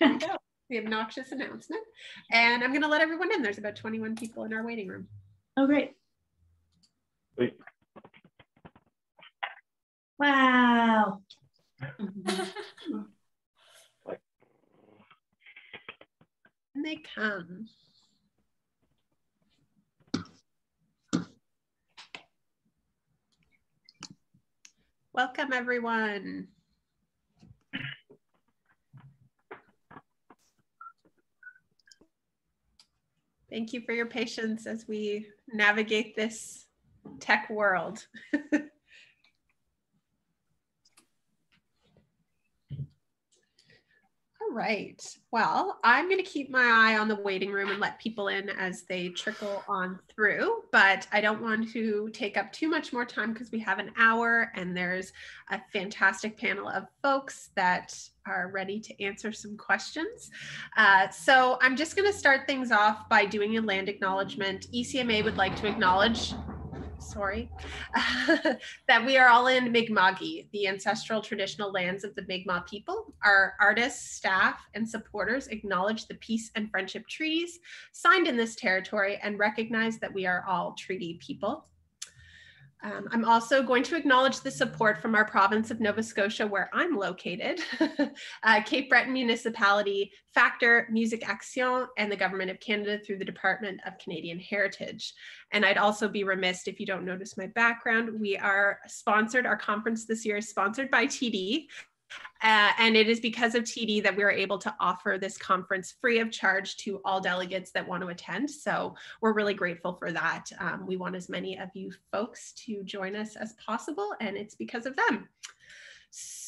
Oh, the obnoxious announcement. And I'm going to let everyone in. There's about 21 people in our waiting room. Oh, great. Wait. Wow. And they come. Welcome, everyone. Thank you for your patience as we navigate this tech world. right. Well, I'm going to keep my eye on the waiting room and let people in as they trickle on through, but I don't want to take up too much more time because we have an hour and there's a fantastic panel of folks that are ready to answer some questions. Uh, so I'm just going to start things off by doing a land acknowledgement. ECMA would like to acknowledge sorry, that we are all in Mi'kma'ki, the ancestral traditional lands of the Mi'kmaq people. Our artists, staff, and supporters acknowledge the peace and friendship treaties signed in this territory and recognize that we are all treaty people. Um, I'm also going to acknowledge the support from our province of Nova Scotia, where I'm located, uh, Cape Breton Municipality, Factor, Music Action, and the Government of Canada through the Department of Canadian Heritage. And I'd also be remiss if you don't notice my background. We are sponsored, our conference this year is sponsored by TD, uh, and it is because of TD that we are able to offer this conference free of charge to all delegates that want to attend. So we're really grateful for that. Um, we want as many of you folks to join us as possible, and it's because of them. So,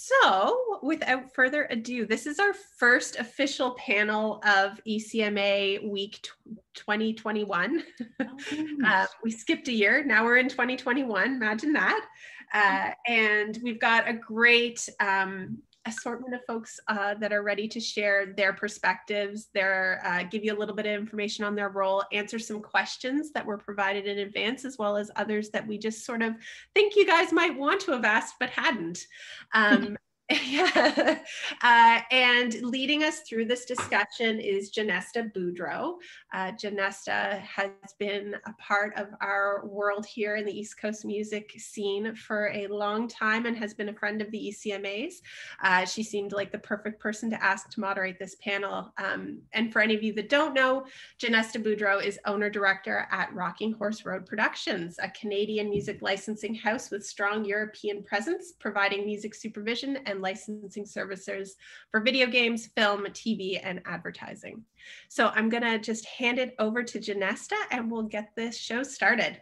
without further ado, this is our first official panel of ECMA Week 2021. Oh, uh, we skipped a year. Now we're in 2021. Imagine that. Uh, and we've got a great um, assortment of folks uh, that are ready to share their perspectives, their uh, give you a little bit of information on their role, answer some questions that were provided in advance, as well as others that we just sort of think you guys might want to have asked but hadn't. Um, yeah. Uh, and leading us through this discussion is Janesta Boudreau. Uh, Janesta has been a part of our world here in the East Coast music scene for a long time and has been a friend of the ECMAs. Uh, she seemed like the perfect person to ask to moderate this panel. Um, and for any of you that don't know, Janesta Boudreau is owner director at Rocking Horse Road Productions, a Canadian music licensing house with strong European presence, providing music supervision and and licensing services for video games, film, TV, and advertising. So I'm gonna just hand it over to Janesta and we'll get this show started.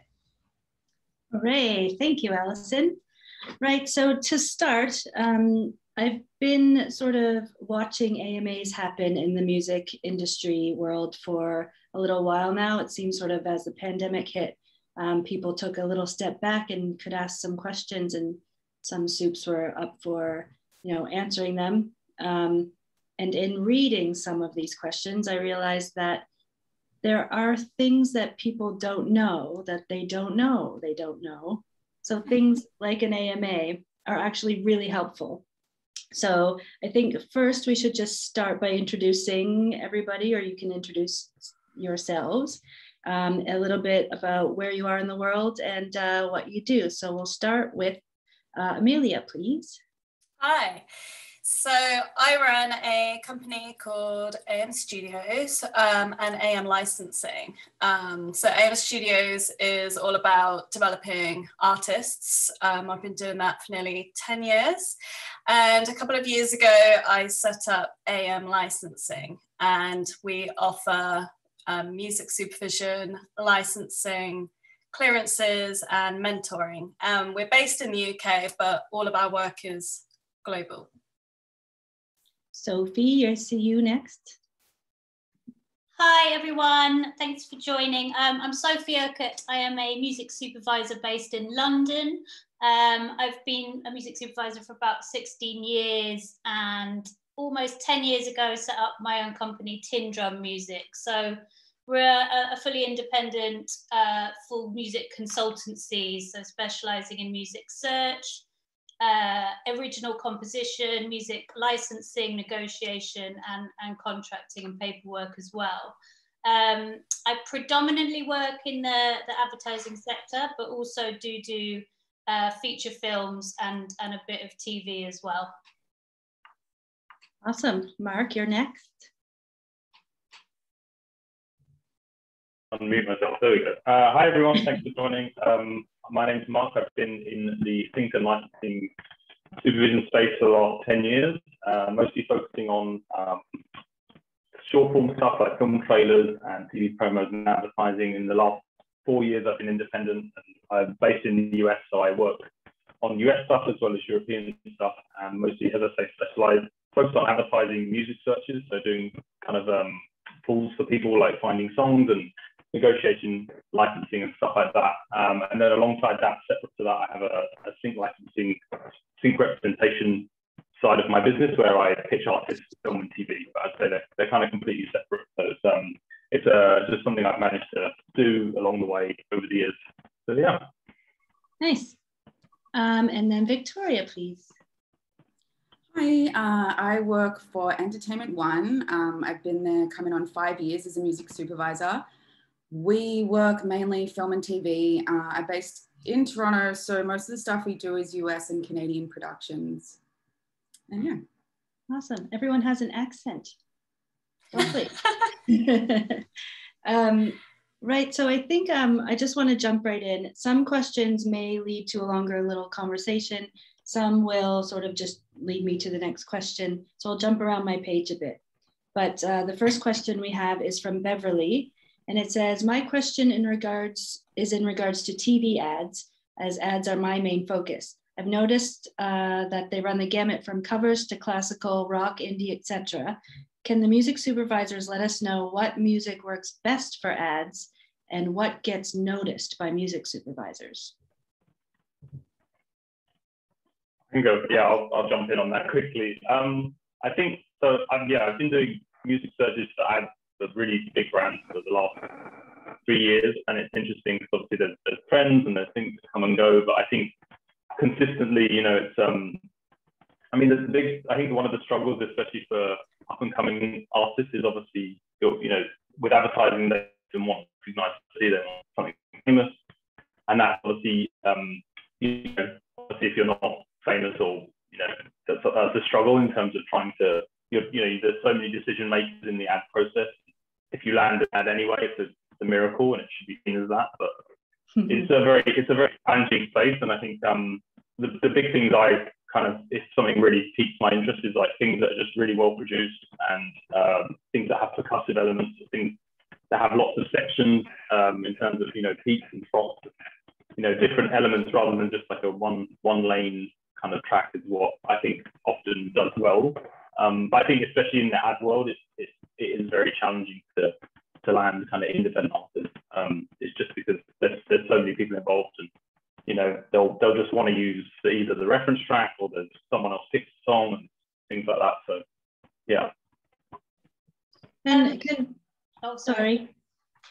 Great, thank you, Allison. Right, so to start, um, I've been sort of watching AMAs happen in the music industry world for a little while now. It seems sort of as the pandemic hit, um, people took a little step back and could ask some questions and some soups were up for you know, answering them. Um, and in reading some of these questions, I realized that there are things that people don't know that they don't know they don't know. So things like an AMA are actually really helpful. So I think first we should just start by introducing everybody, or you can introduce yourselves um, a little bit about where you are in the world and uh, what you do. So we'll start with uh, Amelia, please. Hi. So I run a company called AM Studios um, and AM Licensing. Um, so AM Studios is all about developing artists. Um, I've been doing that for nearly 10 years. And a couple of years ago, I set up AM Licensing and we offer um, music supervision, licensing, clearances and mentoring. Um, we're based in the UK, but all of our work is global. Sophie, I see you next. Hi everyone, thanks for joining. Um, I'm Sophie Urquhart. I am a music supervisor based in London. Um, I've been a music supervisor for about 16 years and almost 10 years ago set up my own company, Tin Drum Music. So we're a, a fully independent uh, full music consultancy, so specializing in music search, uh, original composition, music licensing, negotiation, and, and contracting and paperwork as well. Um, I predominantly work in the, the advertising sector, but also do do uh, feature films and, and a bit of TV as well. Awesome. Mark, you're next. Unmute myself. There we go. Uh, hi, everyone. Thanks for joining. Um, my name's Mark. I've been in the sync and licensing supervision space for the last 10 years, uh, mostly focusing on um, short form stuff like film trailers and TV promos and advertising. In the last four years, I've been independent and I'm based in the US, so I work on US stuff as well as European stuff, and mostly, as I say, specialized, focused on advertising music searches, so doing kind of um, tools for people like finding songs and negotiation, licensing, and stuff like that. Um, and then alongside that, separate to that, I have a, a sync licensing, sync representation side of my business where I pitch artists for film and TV. But I'd say they're, they're kind of completely separate. So it's, um, it's uh, just something I've managed to do along the way over the years. So yeah. Nice. Um, and then Victoria, please. Hi, uh, I work for Entertainment One. Um, I've been there coming on five years as a music supervisor. We work mainly film and TV. Uh, I'm based in Toronto, so most of the stuff we do is US and Canadian productions. And yeah. Awesome. Everyone has an accent. Lovely. um, right. So I think um, I just want to jump right in. Some questions may lead to a longer little conversation. Some will sort of just lead me to the next question. So I'll jump around my page a bit. But uh, the first question we have is from Beverly. And it says, my question in regards is in regards to TV ads, as ads are my main focus. I've noticed uh, that they run the gamut from covers to classical, rock, indie, etc. Can the music supervisors let us know what music works best for ads and what gets noticed by music supervisors? I can go, yeah, I'll, I'll jump in on that quickly. Um, I think, so um, yeah, I've been doing music searches for ads for really big brands for the last three years. And it's interesting because obviously there's, there's trends and there's things that come and go, but I think consistently, you know, it's um, I mean, a big. I think one of the struggles, especially for up and coming artists, is obviously you know with advertising they want nice to see them something famous, and that obviously um, you know obviously if you're not famous or you know that's, that's a struggle in terms of trying to you know there's so many decision makers in the ad process. If you land an ad anyway, it's a, it's a miracle and it should be seen as that, but it's a very it's a very challenging space, and I think um, the, the big things I kind of if something really piques my interest is like things that are just really well produced and um, things that have percussive elements, things that have lots of sections um, in terms of you know peaks and troughs, you know different elements rather than just like a one one lane kind of track is what I think often does well. Um, but I think especially in the ad world, it, it, it is very challenging to to land kind of independent artists. Um, it's just because there's, there's so many people involved and you know they'll they'll just want to use the, either the reference track or there's someone else picks the song and things like that. So yeah. And can oh sorry,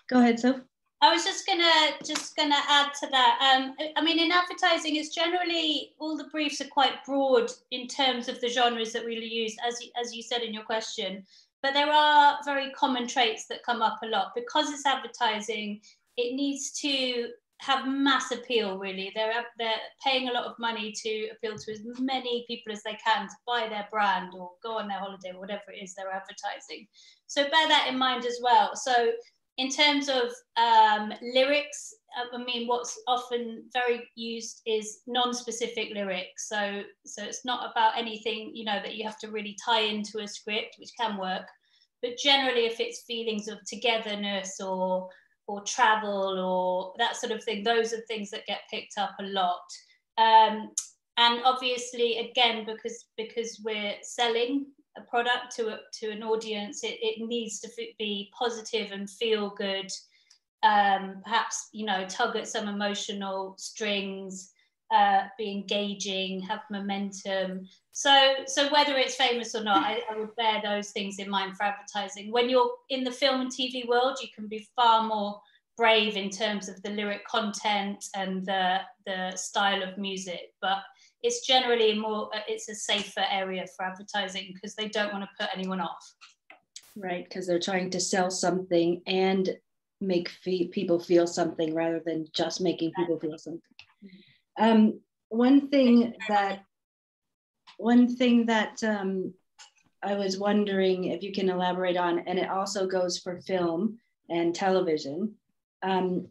go ahead, Soph. I was just gonna just gonna add to that. Um, I mean, in advertising, it's generally all the briefs are quite broad in terms of the genres that we use, as as you said in your question. But there are very common traits that come up a lot because it's advertising. It needs to have mass appeal. Really, they're they're paying a lot of money to appeal to as many people as they can to buy their brand or go on their holiday, or whatever it is they're advertising. So bear that in mind as well. So in terms of um, lyrics, I mean, what's often very used is non-specific lyrics. So, so it's not about anything, you know, that you have to really tie into a script, which can work. But generally, if it's feelings of togetherness or or travel or that sort of thing, those are things that get picked up a lot. Um, and obviously, again, because because we're selling a product to a, to an audience, it, it needs to be positive and feel good. Um, perhaps you know tug at some emotional strings uh, be engaging have momentum. So so whether it's famous or not I, I, would bear those things in mind for advertising. When you're in the film and tv world you can be far more brave in terms of the lyric content and the the style of music but it's generally more uh, it's a safer area for advertising because they don't want to put anyone off. Right because they're trying to sell something and make fe- people feel something rather than just making people feel something. Um, one thing that one thing that um, i was wondering if you can elaborate on and it also goes for film and television um,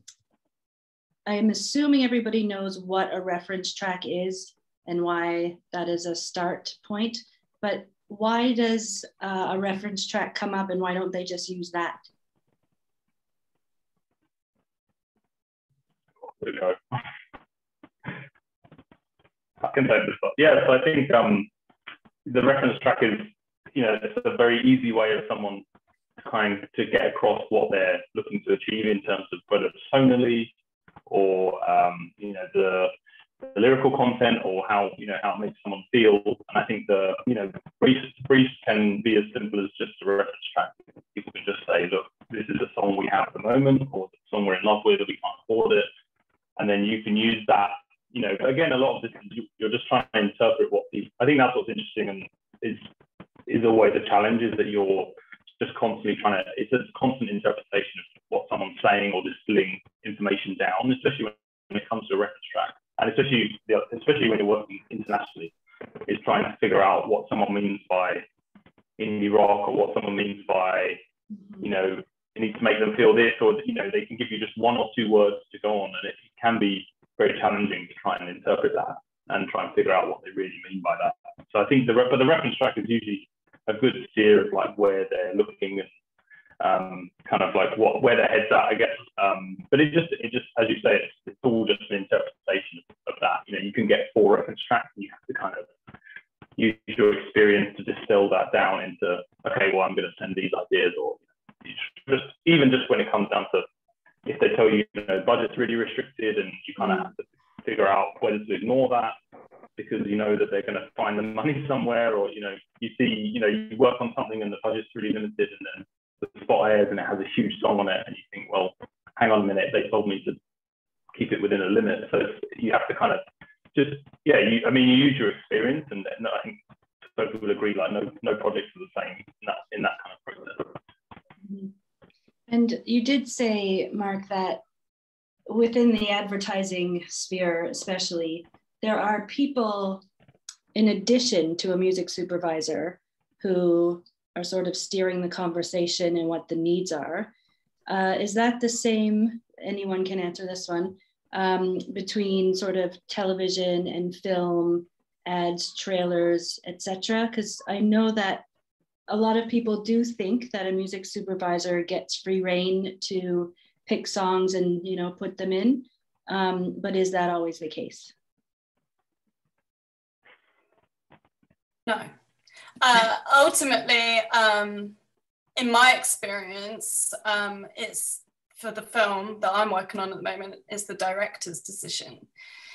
i'm assuming everybody knows what a reference track is and why that is a start point. But why does uh, a reference track come up and why don't they just use that? I can take this up. Yeah, so I think um, the reference track is, you know, it's a very easy way of someone trying to get across what they're looking to achieve in terms of whether tonally or, um, you know, the the lyrical content or how you know how it makes someone feel. And I think the you know briefs can be as simple as just a reference track. People can just say, look, this is a song we have at the moment, or the song we're in love with, or we can't afford it, and then you can use that. You know, again, a lot of this is you're just trying to interpret what the. I think that's what's interesting and is is always a challenge is that you're just constantly trying to. It's a constant interpretation of what someone's saying or distilling information down, especially when it comes to a reference track and especially especially when you're working internationally, is trying to figure out what someone means by indie rock or what someone means by, you know, you need to make them feel this, or you know, they can give you just one or two words to go on, and it can be very challenging to try and interpret that and try and figure out what they really mean by that. So I think the but the reference track is usually a good steer of like where they're looking and um, kind of like what where their heads at, I guess. Um, but it just it just as you say, it's, it's all just an interpretation of, of, that. You know, you can get four reference tracks, and you have to kind of use your experience to distill that down into okay, well, I'm going to send these ideas, or just even just when it comes down to if they tell you, you restricted, and you kind of have to figure out whether to ignore that because you know that they're going to find the money somewhere, or you know, you see, you know, you work on something and the budget's really limited, and then the spot airs and it has a huge song on it, and you think, well, hang on a minute, they told me to keep it within a limit. So you have to kind of just, yeah, you, I mean, you use your experience, and, and I think so people agree, like no, no projects are the same in that, in that kind of process. Mm-hmm. And you did say, Mark, that within the advertising sphere, especially, there are people in addition to a music supervisor who are sort of steering the conversation and what the needs are. Uh, is that the same? Anyone can answer this one um, between sort of television and film, ads, trailers, etc. Because I know that a lot of people do think that a music supervisor gets free reign to pick songs and you know put them in, um, but is that always the case? No, uh, ultimately, um, in my experience, um, it's for the film that I'm working on at the moment is the director's decision.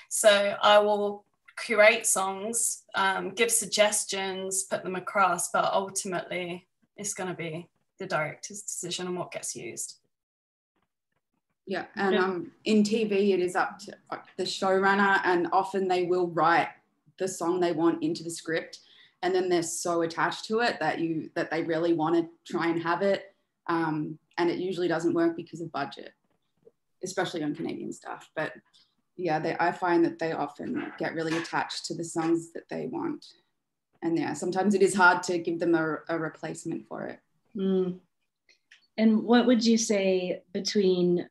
So I will curate songs, um, give suggestions, put them across, but ultimately it's going to be the director's decision on what gets used. Yeah, and um, in TV, it is up to the showrunner, and often they will write the song they want into the script and then they're so attached to it that you that they really want to try and have it um, and it usually doesn't work because of budget especially on canadian stuff. But yeah they, i find that they often get really attached to the songs that they want. And yeah sometimes it is hard to give them a, a replacement for it. Mm. and what would you say between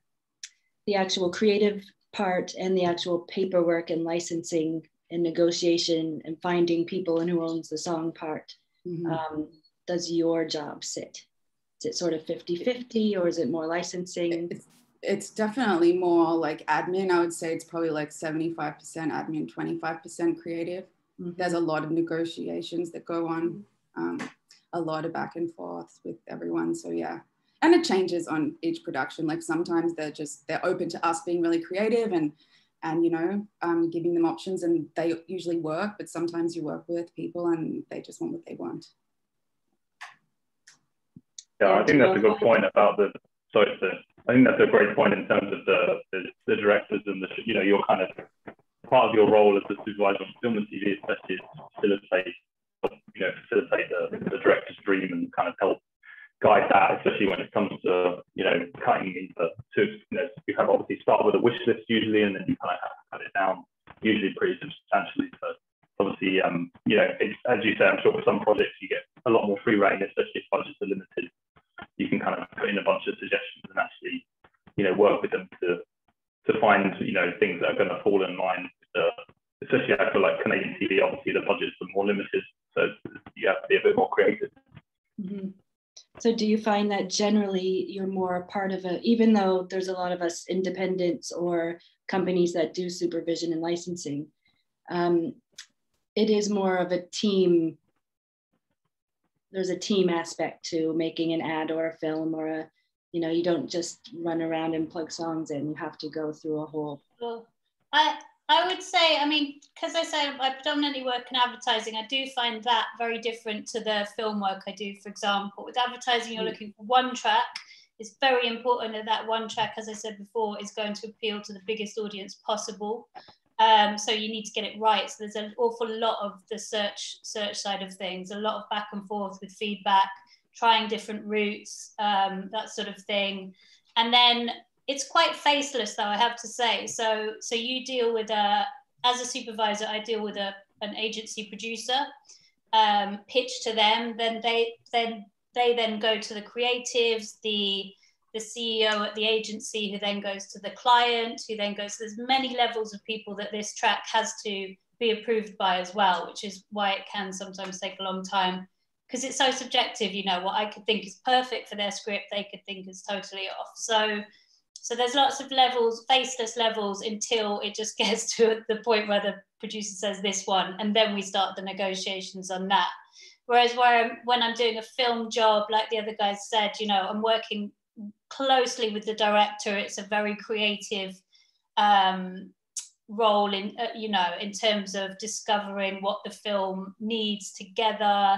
the actual creative part and the actual paperwork and licensing and negotiation and finding people and who owns the song part mm-hmm. um, does your job sit? Is it sort of 50-50 or is it more licensing? It's, it's definitely more like admin. I would say it's probably like 75% admin 25% creative. Mm-hmm. there's a lot of negotiations that go on um, a lot of back and forth with everyone. So yeah and it changes on each production. Like sometimes they're just they're open to us being really creative and and you know um, giving them options and they usually work but sometimes you work with people and they just want what they want. Yeah i think that's a good point about the sorry i think that's a great point in terms of the, the, the directors and the you know you're kind of part of your role as a supervisor on film and TV, especially, is to facilitate, you know, facilitate the, the director's dream and kind of help guide that, especially when it comes to, you know, cutting into, to, you know, you have obviously start with a wish list usually, and then you kind of have to cut it down, usually pretty substantially. So obviously, um, you know, as you say, I'm sure with some projects you get a lot more free reign, especially if budgets are limited. Do you find that generally you're more part of a, even though there's a lot of us independents or companies that do supervision and licensing, um, it is more of a team. There's a team aspect to making an ad or a film or a, you know, you don't just run around and plug songs in. You have to go through a whole. Well, I I would say, I mean, because I say I predominantly work in advertising, I do find that very different to the film work I do. For example, with advertising, you're mm. looking for one track. It's very important that that one track, as I said before, is going to appeal to the biggest audience possible. Um, so you need to get it right. So there's an awful lot of the search search side of things, a lot of back and forth with feedback, trying different routes, um, that sort of thing. And then it's quite faceless though i have to say. So so you deal with a as a supervisor i deal with a an agency producer um, pitch to them. Then they then they then go to the creatives the the ceo at the agency who then goes to the client who then goes there's many levels of people that this track has to be approved by as well which is why it can sometimes take a long time. Because it's so subjective you know what i could think is perfect for their script they could think is totally off. So so there's lots of levels, faceless levels, until it just gets to the point where the producer says this one, and then we start the negotiations on that. Whereas where I'm, when I'm doing a film job, like the other guys said, you know, I'm working closely with the director. It's a very creative um, role in, uh, you know, in terms of discovering what the film needs together.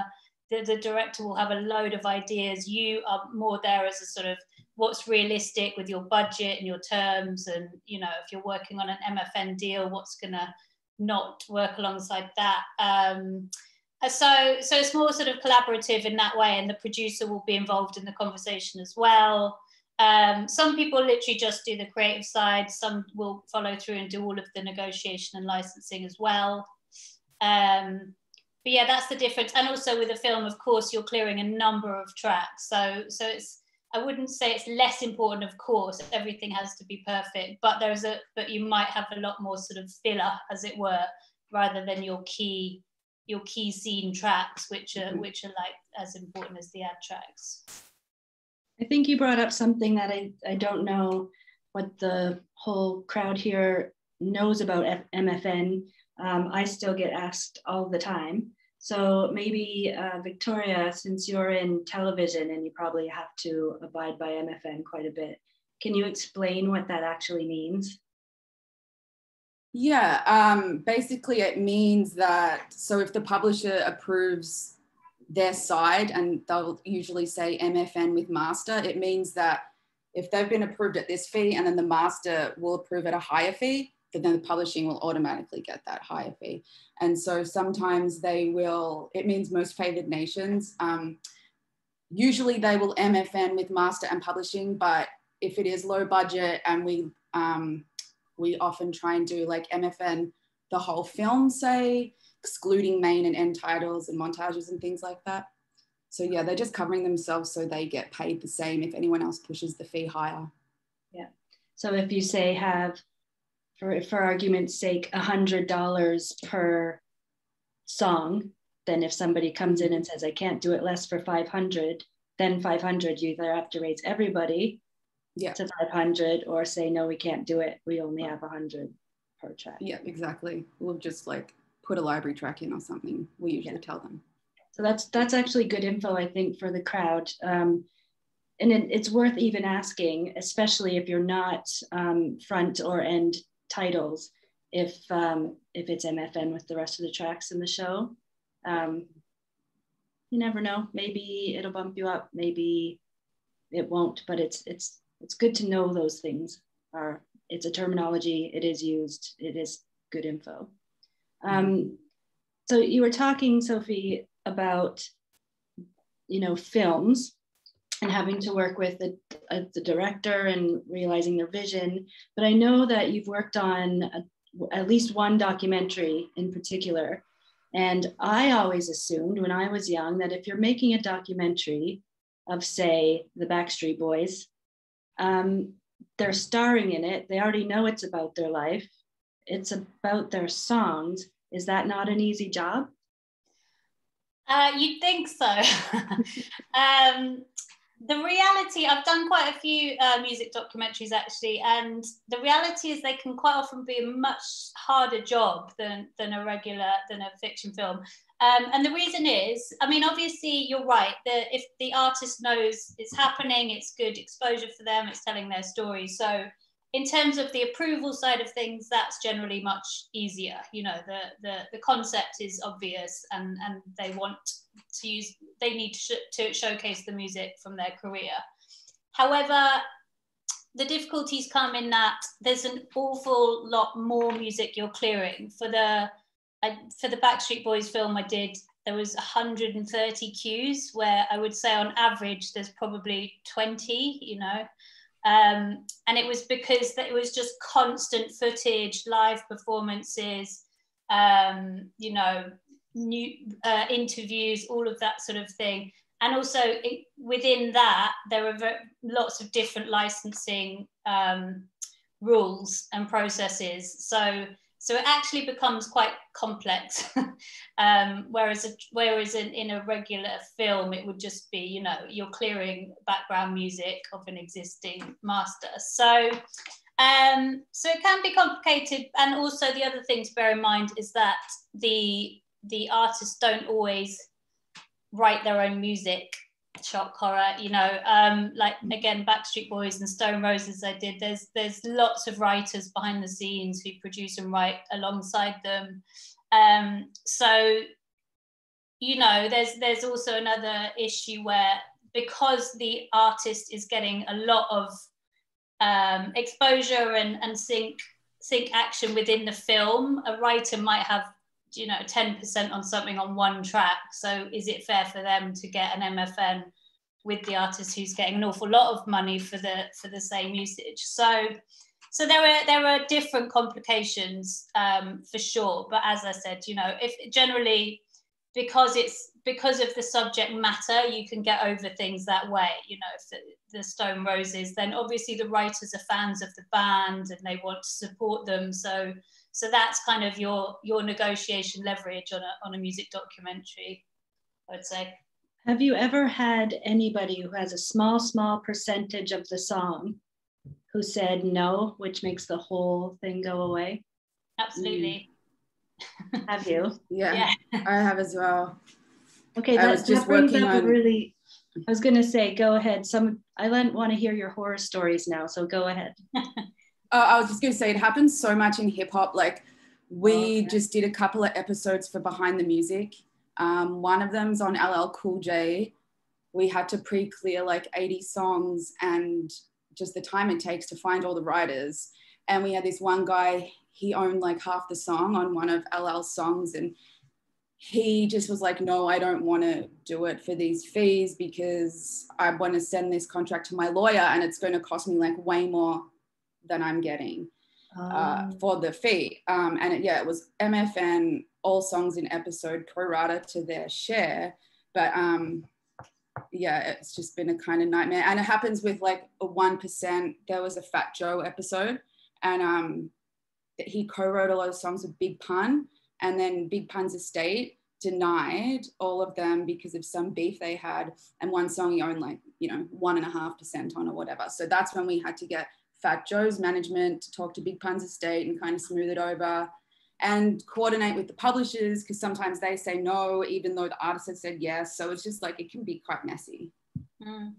The, the director will have a load of ideas. You are more there as a sort of what's realistic with your budget and your terms and you know if you're working on an mfn deal what's going to not work alongside that? Um, uh, so so it's more sort of collaborative in that way and the producer will be involved in the conversation as well. Um, some people literally just do the creative side. Some will follow through and do all of the negotiation and licensing as well. Um, but yeah that's the difference. And also with a film of course you're clearing a number of tracks. So so it's I wouldn't say it's less important, of course, everything has to be perfect, but there's a, but you might have a lot more sort of filler, as it were, rather than your key, your key scene tracks, which are, mm-hmm. which are like as important as the ad tracks. I think you brought up something that I, I don't know what the whole crowd here knows about F- MFN. Um, I still get asked all the time. So maybe uh, Victoria, since you're in television and you probably have to abide by MFN quite a bit, can you explain what that actually means? Yeah, um, basically it means that, so if the publisher approves their side and they'll usually say MFN with master, it means that if they've been approved at this fee and then the master will approve at a higher fee, then the publishing will automatically get that higher fee. And so sometimes they will, it means most favored nations. Um, usually they will MFN with master and publishing, but if it is low budget and we, um, we often try and do like MFN the whole film, say, excluding main and end titles and montages and things like that. So yeah, they're just covering themselves so they get paid the same if anyone else pushes the fee higher. Yeah. So if you say have for, for argument's sake, $100 per song, then if somebody comes in and says, I can't do it less for 500, then 500, you either have to raise everybody yeah. to 500 or say, no, we can't do it. We only have 100 per track. Yeah, exactly. We'll just like put a library track in or something. We usually yeah. tell them. So that's that's actually good info, I think, for the crowd. Um, and it, it's worth even asking, especially if you're not um, front or end titles if um, if it's MFN with the rest of the tracks in the show. Um, you never know. Maybe it'll bump you up. Maybe it won't. But it's it's it's good to know those things. Are it's a terminology. It is used. It is good info. Um, so you were talking, Sophie, about you know films and having to work with the, uh, the director and realizing their vision. But I know that you've worked on a, at least one documentary in particular. And I always assumed when I was young that if you're making a documentary of, say, the Backstreet Boys, um, they're starring in it. They already know it's about their life. It's about their songs. Is that not an easy job? Uh, you'd think so. um, the reality, I've done quite a few uh, music documentaries actually, and the reality is they can quite often be a much harder job than, than a regular, than a fiction film. Um, and the reason is, I mean, obviously you're right that if the artist knows it's happening, it's good exposure for them, it's telling their story. So in terms of the approval side of things, that's generally much easier. You know, the the, the concept is obvious, and and they want to use, they need to, sh- to showcase the music from their career. However, the difficulties come in that there's an awful lot more music you're clearing for the I, for the Backstreet Boys film I did. There was 130 cues where I would say on average there's probably 20. You know, um, and it was because that it was just constant footage, live performances, um, you know, new uh, interviews, all of that sort of thing. And also it, within that, there are lots of different licensing um, rules and processes. So so it actually becomes quite complex. um, whereas a, whereas in, in a regular film, it would just be, you know, you're clearing background music of an existing master. So um, so it can be complicated. And also the other thing to bear in mind is that the the artists don't always write their own music shock horror you know um like again backstreet boys and stone roses i did. There's there's lots of writers behind the scenes who produce and write alongside them. Um so you know there's there's also another issue where because the artist is getting a lot of um, exposure and and sync sync action within the film a writer might have you know 10% on something on one track. So is it fair for them to get an mfn with the artist who's getting an awful lot of money for the for the same usage? So so there are there are different complications um, for sure. But as i said you know if generally because it's because of the subject matter you can get over things that way. You know if the, the stone roses then obviously the writers are fans of the band and they want to support them. So so that's kind of your your negotiation leverage on a, on a music documentary i would say. Have you ever had anybody who has a small small percentage of the song who said no which makes the whole thing go away? Absolutely. Mm. have you? Yeah, yeah, i have as well. Okay that, I was just that brings up on... a really i was going to say go ahead. Some i want to hear your horror stories now so go ahead uh, I was just going to say it happens so much in hip hop. Like we oh, okay. just did a couple of episodes for Behind the Music. Um, one of them's on LL Cool J. We had to pre-clear like 80 songs and just the time it takes to find all the writers. And we had this one guy, he owned like half the song on one of LL's songs and he just was like, no, I don't want to do it for these fees because I want to send this contract to my lawyer and it's going to cost me like way more than I'm getting uh, oh. for the fee. Um, and it, yeah, it was MFN, all songs in episode pro rata to their share. But um, yeah, it's just been a kind of nightmare. And it happens with like a 1%. There was a Fat Joe episode and um, he co-wrote a lot of songs with Big Pun and then Big Pun's estate denied all of them because of some beef they had and one song he owned like you know one and a half percent on or whatever so that's when we had to get Fat Joe's management to talk to Big Pun's estate and kind of smooth it over and coordinate with the publishers because sometimes they say no, even though the artist has said yes. So it's just like it can be quite messy. Mm.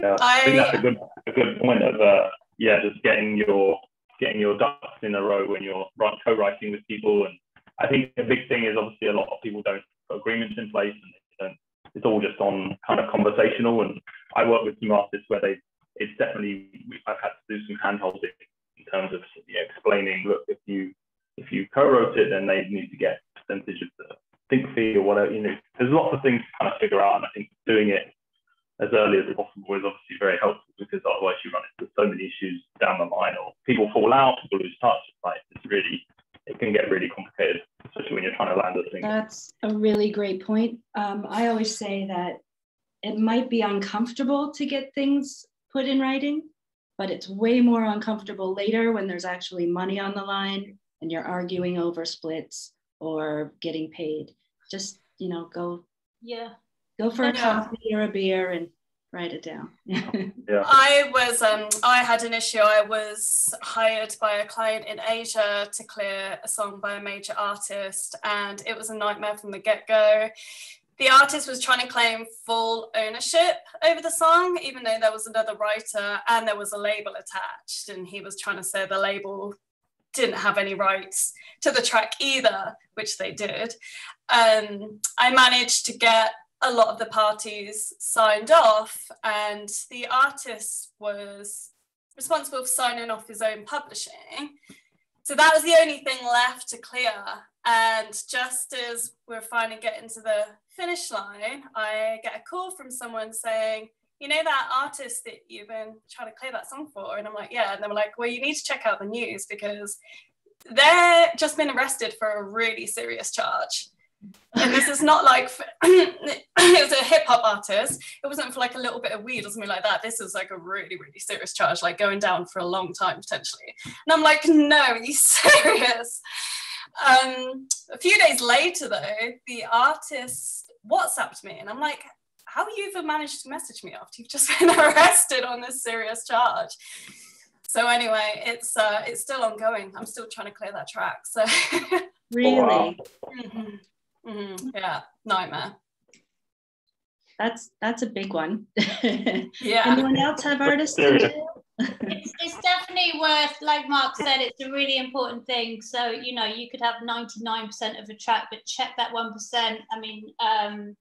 Yeah, I, think that's a good a good point of uh, yeah, just getting your getting your ducks in a row when you're co-writing with people. And I think the big thing is obviously a lot of people don't put agreements in place and it's all just on kind of conversational. And I work with some artists where they it's definitely I've had to do some handholding in terms of explaining. Look, if you if you co-wrote it, then they need to get a percentage of the sync fee or whatever. You know, there's lots of things to kind of figure out, and I think doing it as early as possible is obviously very helpful because otherwise you run into so many issues down the line, or people fall out, people lose touch. Like it's really, it can get really complicated, especially when you're trying to land a sync. That's a really great point. Um, I always say that it might be uncomfortable to get things put in writing, but it's way more uncomfortable later when there's actually money on the line and you're arguing over splits or getting paid. Just, you know, go Yeah. go for a Yeah. coffee or a beer and write it down. Yeah. I was um I had an issue. I was hired by a client in Asia to clear a song by a major artist, and it was a nightmare from the get-go. The artist was trying to claim full ownership over the song, even though there was another writer and there was a label attached, and he was trying to say the label didn't have any rights to the track either, which they did. Um, I managed to get a lot of the parties signed off, and the artist was responsible for signing off his own publishing. So that was the only thing left to clear. And just as we're finally getting to the finish line, I get a call from someone saying, you know that artist that you've been trying to clear that song for? And I'm like, yeah. And they were like, well, you need to check out the news because they're just been arrested for a really serious charge. And this is not like it was a hip hop artist. It wasn't for like a little bit of weed or something like that. This is like a really, really serious charge, like going down for a long time potentially. And I'm like, no, are you serious? Um, a few days later, though, the artist WhatsApped me, and I'm like, how you even managed to message me after you've just been arrested on this serious charge? So anyway, it's uh, it's still ongoing. I'm still trying to clear that track. So really? wow. Mhm. Mhm. yeah, nightmare. That's that's a big one. Yeah. Anyone else have artists in Serious. it's, it's definitely worth, like Mark said, it's a really important thing. So, you know, you could have 99% of a track, but check that 1%. I mean, um,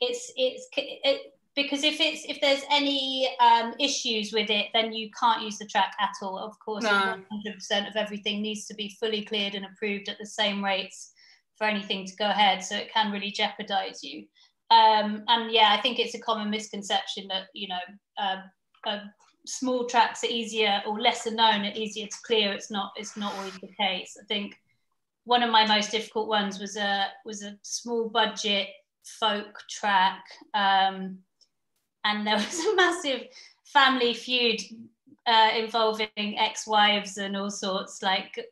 it's, it's, it, because if it's, if there's any um, issues with it, then you can't use the track at all. Of course, 100% of everything needs to be fully cleared and approved at the same rates for anything to go ahead. So it can really jeopardize you. Um, and yeah, I think it's a common misconception that, you know, um, uh, small tracks are easier or lesser known are easier to clear. It's not. It's not always the case. I think one of my most difficult ones was a was a small budget folk track, um, and there was a massive family feud uh, involving ex-wives and all sorts, like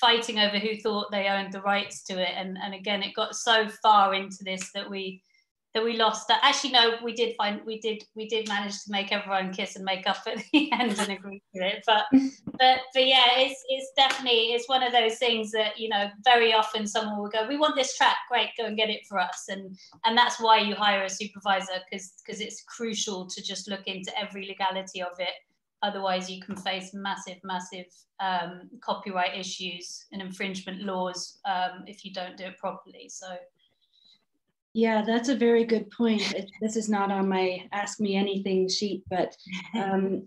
fighting over who thought they owned the rights to it. And and again, it got so far into this that we that we lost that. Actually no we did find we did we did manage to make everyone kiss and make up at the end and agree to it. But but but yeah it's it's definitely it's one of those things that you know very often someone will go we want this track. Great go and get it for us. And and that's why you hire a supervisor because because it's crucial to just look into every legality of it otherwise you can face massive massive um, copyright issues and infringement laws um, if you don't do it properly so Yeah, that's a very good point. It, this is not on my Ask Me Anything sheet, but um,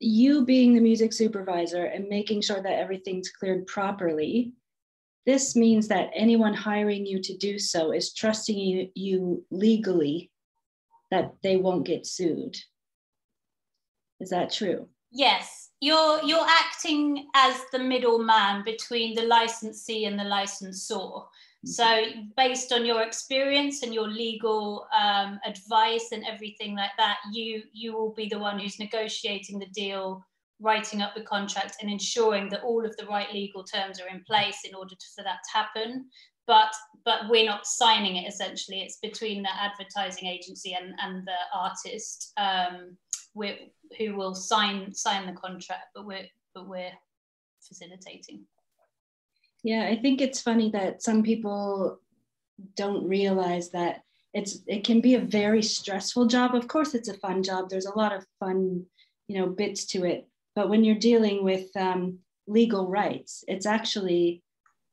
you being the music supervisor and making sure that everything's cleared properly, this means that anyone hiring you to do so is trusting you, you legally that they won't get sued. Is that true? Yes, you're you're acting as the middleman between the licensee and the licensor. So, based on your experience and your legal um, advice and everything like that, you you will be the one who's negotiating the deal, writing up the contract, and ensuring that all of the right legal terms are in place in order to, for that to happen. But but we're not signing it. Essentially, it's between the advertising agency and and the artist. Um, we're, who will sign sign the contract, but we're but we're facilitating. Yeah, I think it's funny that some people don't realize that it's it can be a very stressful job. Of course, it's a fun job. There's a lot of fun, you know, bits to it. But when you're dealing with um, legal rights, it's actually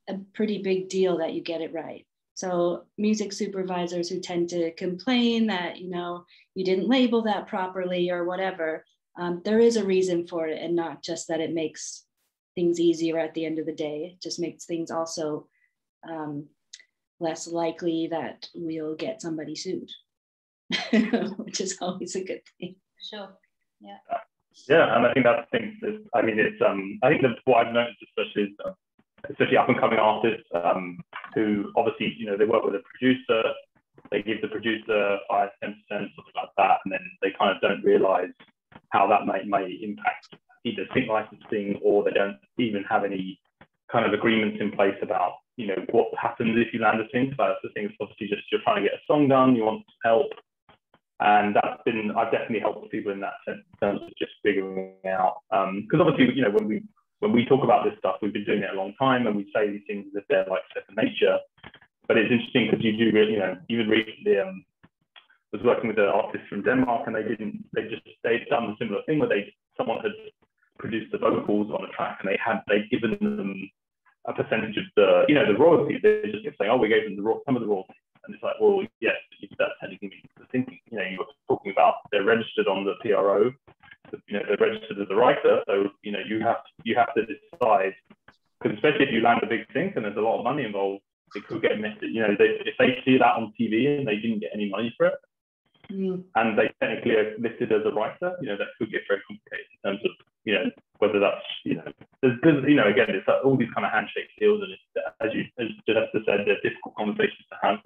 a pretty big deal that you get it right. So music supervisors who tend to complain that you know you didn't label that properly or whatever, um, there is a reason for it, and not just that it makes things easier at the end of the day. It just makes things also um, less likely that we'll get somebody sued, which is always a good thing. Sure. Yeah. Yeah, and I think that's the thing. Is, I mean, it's um, I think that what I've noticed, especially is, uh, especially up and coming artists um, who obviously, you know, they work with a producer, they give the producer five, 10%, something like that, and then they kind of don't realize how that may may impact either sync licensing or they don't even have any kind of agreements in place about you know what happens if you land a sync. That's the thing. It's obviously just you're trying to get a song done, you want help, and that's been I've definitely helped people in that sense in terms of just figuring out because um, obviously you know when we when we talk about this stuff, we've been doing it a long time, and we say these things as if they're like second nature. But it's interesting because you do, you know, even recently um, was working with an artist from Denmark, and they didn't, they just they'd done a similar thing where they someone had produced the vocals on a track, and they had they'd given them a percentage of the, you know, the royalties. They just saying, oh, we gave them the some of the royalties, and it's like, well, yes, that's technically the thinking. You know, you were talking about they're registered on the PRO, you know, they're registered as a writer, so you know, you have to, you have to decide because especially if you land a big sync and there's a lot of money involved, it could get missed. You know, they, if they see that on TV and they didn't get any money for it, mm. and they technically are listed as a writer, you know, that could get very complicated in terms of, you know, whether that's, you know, there's, there's you know, again, it's like all these kind of handshake deals, and it's, as you, as Janessa said, they're difficult conversations to have.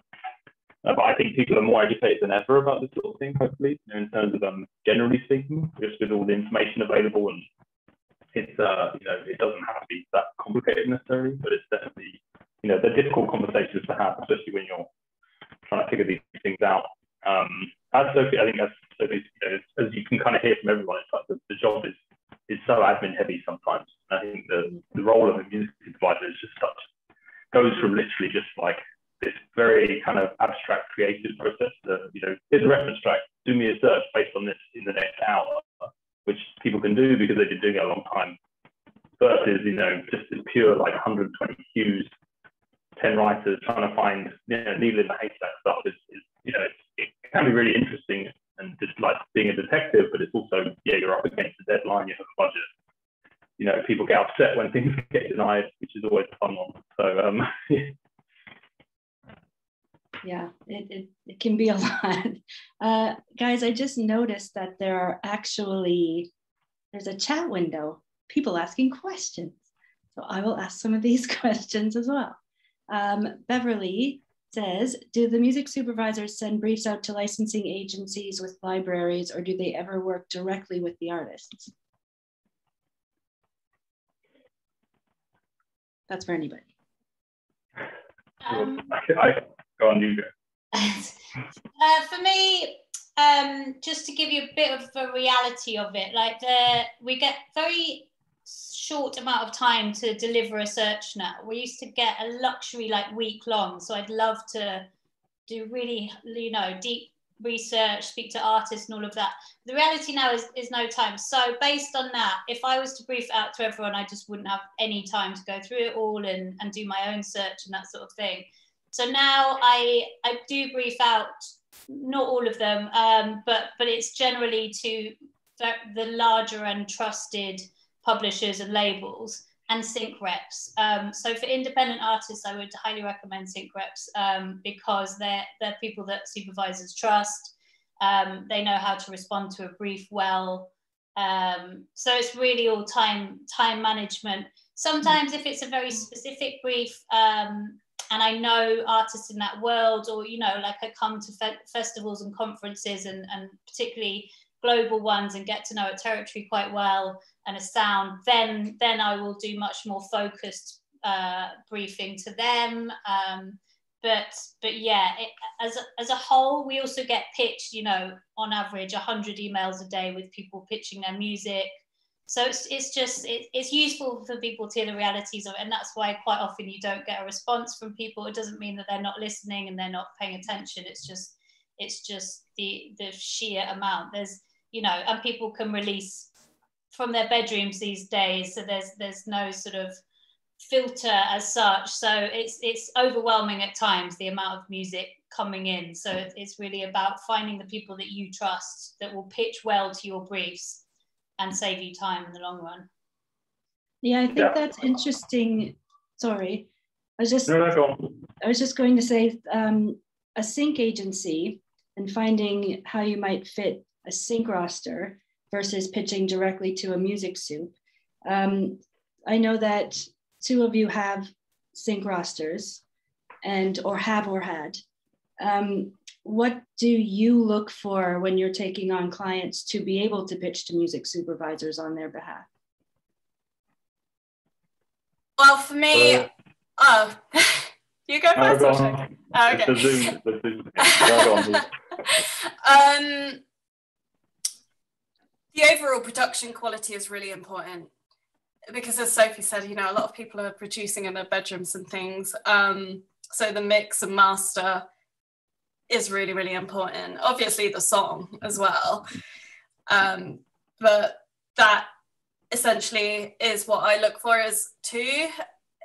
Uh, but I think people are more educated than ever about this sort of thing, hopefully, you know, in terms of um, generally speaking, just with all the information available. And it's, uh, you know, it doesn't have to be that complicated necessarily, but it's definitely, you know, they're difficult conversations to have, especially when you're trying to figure these things out. Um, as Sophie, I think as Sophie, you know, as you can kind of hear from everyone, it's like the, the job is is so admin heavy sometimes. I think the, the role of a music supervisor is just such goes from literally just like this very kind of abstract creative process that, you know, here's a reference track, do me a search based on this in the next hour, which people can do because they've been doing it a long time, versus, you know, just this pure like 120 cues, 10 writers trying to find, you know, needle in the haystack stuff is, is you know, it can be really interesting and just like being a detective, but it's also, yeah, you're up against the deadline, you have a budget. You know, people get upset when things get denied, which is always a fun one. So, um, yeah, it, it, it can be a lot. Uh, guys, I just noticed that there are actually, there's a chat window, people asking questions. So I will ask some of these questions as well. Um, Beverly says, do the music supervisors send briefs out to licensing agencies with libraries or do they ever work directly with the artists? That's for anybody. Um, I, Go on, you go. uh, for me, um, just to give you a bit of a reality of it, like the, we get very short amount of time to deliver a search now. We used to get a luxury like week long, so I'd love to do really, you know, deep research, speak to artists and all of that. The reality now is, is no time. So based on that, if I was to brief out to everyone, I just wouldn't have any time to go through it all and, and do my own search and that sort of thing. So now I I do brief out not all of them, um, but but it's generally to the, larger and trusted publishers and labels and sync reps. Um, so for independent artists, I would highly recommend sync reps um, because they're they're people that supervisors trust. Um, they know how to respond to a brief well. Um, so it's really all time time management. Sometimes if it's a very specific brief, um, and I know artists in that world, or you know, like I come to fe- festivals and conferences, and, and particularly global ones, and get to know a territory quite well and a sound. Then then I will do much more focused uh, briefing to them. Um, but but yeah, it, as a, as a whole, we also get pitched, you know, on average, hundred emails a day with people pitching their music so it's, it's just it, it's useful for people to hear the realities of it and that's why quite often you don't get a response from people. It doesn't mean that they're not listening and they're not paying attention. It's just it's just the the sheer amount. There's you know and people can release from their bedrooms these days so there's there's no sort of filter as such. So it's it's overwhelming at times the amount of music coming in. So it's really about finding the people that you trust that will pitch well to your briefs and save you time in the long run. Yeah, I think yeah. that's interesting. Sorry, I was just no, no, I was just going to say um, a sync agency and finding how you might fit a sync roster versus pitching directly to a music soup. Um, I know that two of you have sync rosters and or have or had. Um, what do you look for when you're taking on clients to be able to pitch to music supervisors on their behalf? Well, for me, uh, oh, you go first. Go on. Oh, okay. The Zoom, the Zoom. um, the overall production quality is really important because, as Sophie said, you know, a lot of people are producing in their bedrooms and things. Um, so the mix and master is really, really important. Obviously, the song as well. Um, but that essentially is what I look for as two.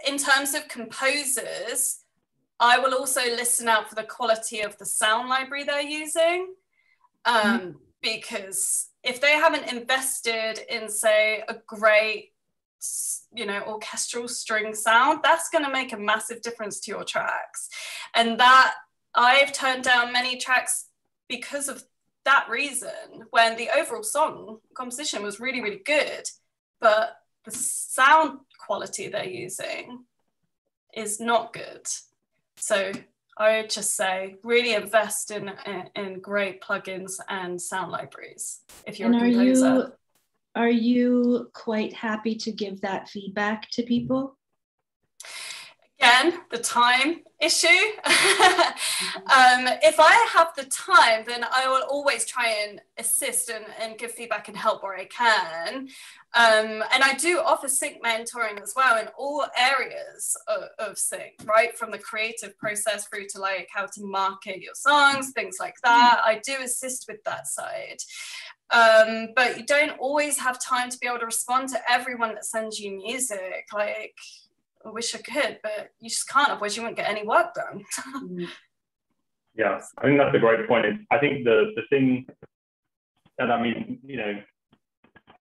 In terms of composers, I will also listen out for the quality of the sound library they're using. Um, mm-hmm. Because if they haven't invested in, say, a great, you know, orchestral string sound, that's going to make a massive difference to your tracks. And that I've turned down many tracks because of that reason when the overall song composition was really, really good but the sound quality they're using is not good. So I would just say really invest in, in, in great plugins and sound libraries if you're and a composer. Are you, are you quite happy to give that feedback to people? Again, the time issue. um, if I have the time, then I will always try and assist and, and give feedback and help where I can. Um, and I do offer sync mentoring as well in all areas of, of sync, right? From the creative process through to like how to market your songs, things like that. I do assist with that side. Um, but you don't always have time to be able to respond to everyone that sends you music. Like, I wish I could, but you just can't, otherwise you won't get any work done. yeah, I think that's a great point. I think the the thing, and I mean, you know,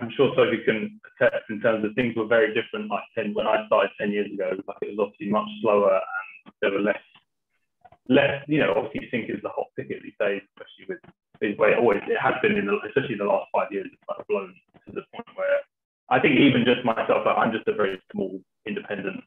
I'm sure Sophie can attest in terms of things were very different. Like 10, when I started 10 years ago, like it was obviously much slower and there were less, less, you know, obviously sync is the hot ticket these days, especially with the way it always, it has been in the, especially the last five years, it's like blown to the point where I think even just myself, like I'm just a very small independent,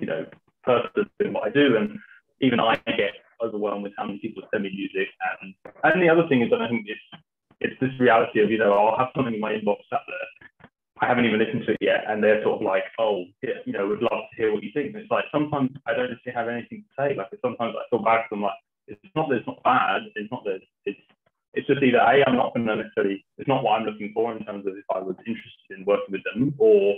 you know, person doing what I do. And even I get overwhelmed with how many people send me music. And, and the other thing is that I think it's, it's this reality of, you know, I'll have something in my inbox sat there. I haven't even listened to it yet. And they're sort of like, oh, you know, we'd love to hear what you think. And it's like, sometimes I don't actually have anything to say. Like sometimes I feel bad because I'm like, it's not that it's not bad. It's not that it's, it's just either A, I'm not going to necessarily, it's not what I'm looking for in terms of if I was interested in working with them, or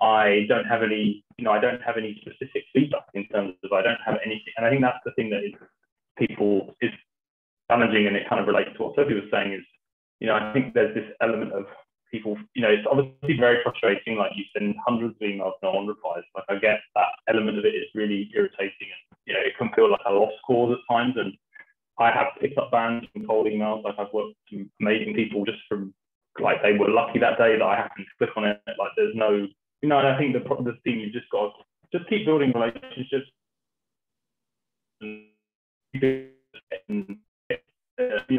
I don't have any, you know, I don't have any specific feedback in terms of I don't have anything. And I think that's the thing that is people is challenging and it kind of relates to what Sophie was saying is, you know, I think there's this element of people, you know, it's obviously very frustrating. Like you send hundreds of emails, no one replies. Like I get that element of it is really irritating and, you know, it can feel like a lost cause at times. And I have picked up bands from cold emails. Like I've worked with some amazing people just from like they were lucky that day that I happened to click on it. Like there's no, you know, and I think the the thing you just got just keep building relationships. And, you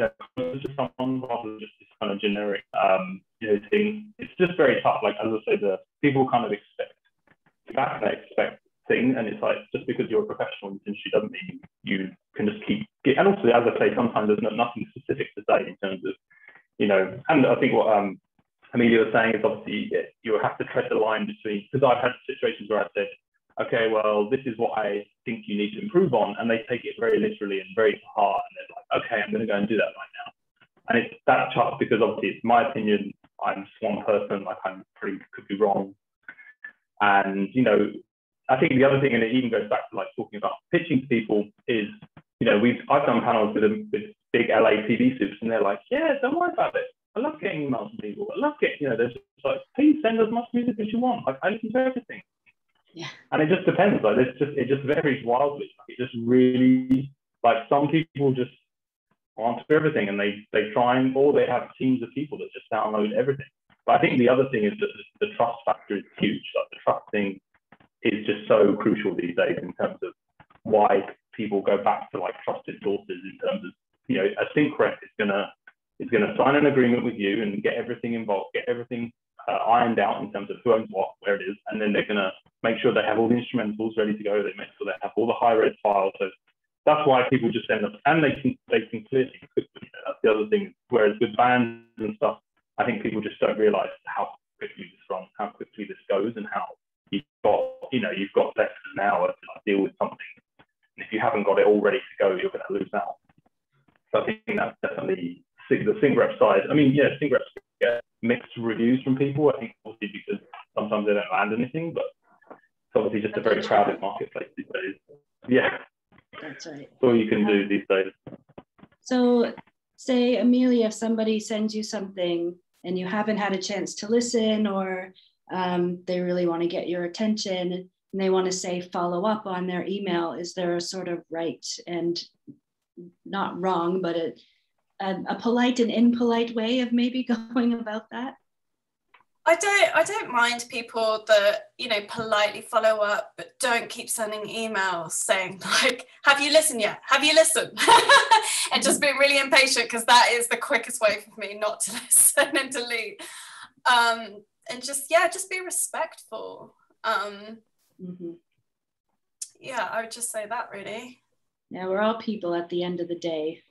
know, to someone rather than just this kind of generic, um, you know, thing. It's just very tough. Like as I say, the people kind of expect that they expect thing, and it's like just because you're a professional in industry doesn't mean you can just keep. And also, as I say, sometimes there's nothing specific to say in terms of, you know, and I think what um, Amelia was saying is obviously you have to tread the line between because I've had situations where I said, okay, well, this is what I think you need to improve on, and they take it very literally and very hard, and they're like, okay, I'm going to go and do that right now. And it's that tough because obviously it's my opinion. I'm just one person, like I'm pretty could be wrong. And you know, I think the other thing, and it even goes back to like talking about pitching to people, is you know we've I've done panels with with big LA TV soups, and they're like, yeah, don't worry about it. I love getting emails from people. I love getting you know, there's like, please send as much music as you want. Like I listen to everything. Yeah. And it just depends. Like it's just it just varies wildly. Like, it just really like some people just want to everything and they they try and or they have teams of people that just download everything. But I think the other thing is that the trust factor is huge. Like the trust thing is just so crucial these days in terms of why people go back to like trusted sources in terms of you know a sync rep is gonna is gonna sign an agreement with you and get everything involved, get everything uh, ironed out in terms of who owns what, where it is, and then they're gonna make sure they have all the instrumentals ready to go. They make sure they have all the high res files. So that's why people just end up and they can they can clearly quickly. That's the other thing. Whereas with bands and stuff, I think people just don't realise how quickly this runs, how quickly this goes, and how you've got you know you've got less than an hour to like, deal with something. And if you haven't got it all ready to go, you're going to lose out. So I think that's definitely the sync rep side. I mean, yeah, reps get mixed reviews from people. I think obviously because sometimes they don't land anything, but it's obviously just a very crowded marketplace these days. Yeah. That's right. That's all you can do these days. So, say, Amelia, if somebody sends you something and you haven't had a chance to listen, or um, they really want to get your attention and they want to say follow up on their email, is there a sort of right and not wrong, but a, a, a polite and impolite way of maybe going about that? I don't I don't mind people that you know politely follow up but don't keep sending emails saying like have you listened yet? Have you listened? And just being really impatient because that is the quickest way for me not to listen and delete. Um and just yeah just be respectful. Um mm-hmm. yeah I would just say that really. Yeah we're all people at the end of the day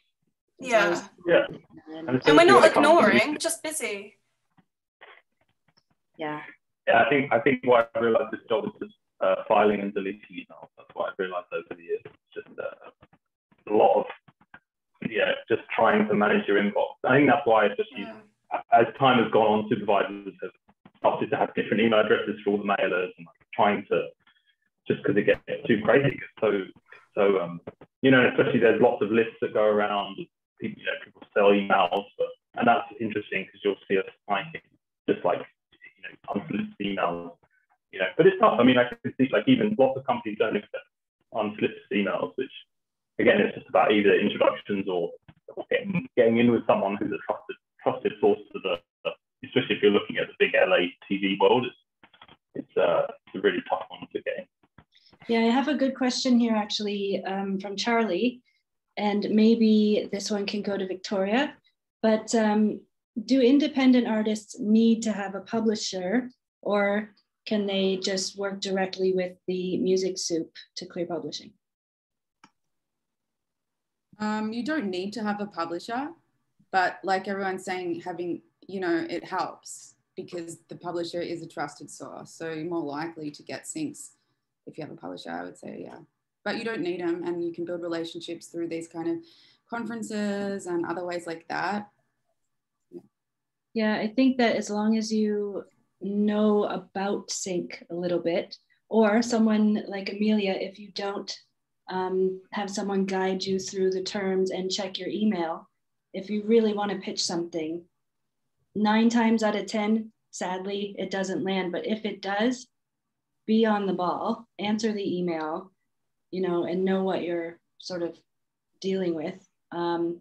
yeah yeah and we're not ignoring just busy yeah. Yeah, I think I think what I realized this job is just uh, filing and deleting emails. That's what I've realized over the years. It's just uh, a lot of yeah, just trying to manage your inbox. I think that's why, especially yeah. as time has gone on, supervisors have started to have different email addresses for all the mailers and like, trying to just because it gets too crazy. It's so so um, you know, especially there's lots of lists that go around. People, you know, people sell emails, but and that's interesting because you'll see us finding just like you know, unsolicited emails, you know, but it's tough. I mean, I can see like even lots of companies don't accept unsolicited emails, which again, it's just about either introductions or getting, getting in with someone who's a trusted trusted source to the, especially if you're looking at the big LA TV world, it's it's, uh, it's a really tough one to get in. Yeah, I have a good question here actually um, from Charlie, and maybe this one can go to Victoria. But um, do independent artists need to have a publisher or can they just work directly with the music soup to clear publishing? Um, you don't need to have a publisher but like everyone's saying having you know it helps because the publisher is a trusted source. So you're more likely to get syncs if you have a publisher i would say yeah but you don't need them and you can build relationships through these kind of conferences and other ways like that yeah, I think that as long as you know about sync a little bit, or someone like Amelia, if you don't um, have someone guide you through the terms and check your email, if you really want to pitch something, nine times out of 10, sadly, it doesn't land. But if it does, be on the ball, answer the email, you know, and know what you're sort of dealing with. Um,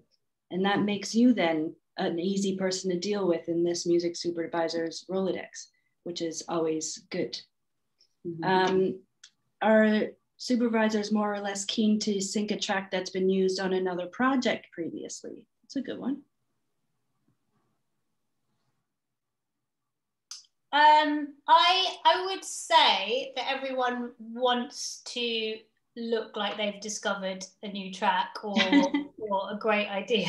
and that makes you then an easy person to deal with in this music supervisor's Rolodex, which is always good. Mm-hmm. Um, are supervisors more or less keen to sync a track that's been used on another project previously? It's a good one. Um, I I would say that everyone wants to look like they've discovered a new track or, or a great idea.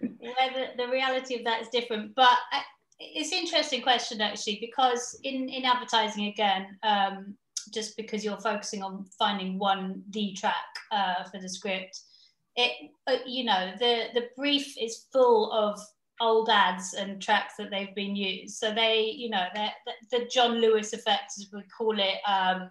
Whether the reality of that is different, but I, it's an interesting question actually because in in advertising again, um, just because you're focusing on finding one the track uh, for the script, it uh, you know the the brief is full of old ads and tracks that they've been used. So they, you know, the, the John Lewis effect, as we call it. Um,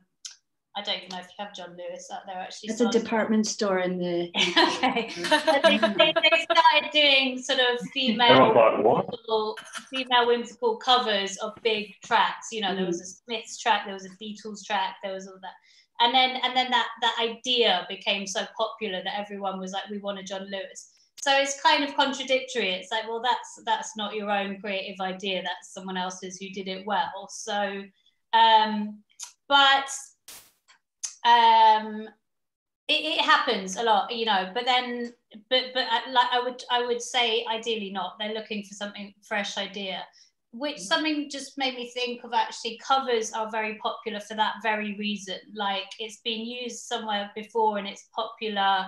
I don't even know if you have John Lewis out there actually. It's a department store in the. okay. they, they, they, started doing sort of female whimsical, female whimsical covers of big tracks. You know, mm. there was a Smiths track, there was a Beatles track, there was all that. And then and then that that idea became so popular that everyone was like, we want a John Lewis. so it's kind of contradictory. It's like, well, that's that's not your own creative idea. That's someone else's who did it well. So, um, but um, it, it happens a lot, you know. But then, but but uh, like I would I would say ideally not. They're looking for something fresh idea which mm. something just made me think of actually covers are very popular for that very reason like it's been used somewhere before and it's popular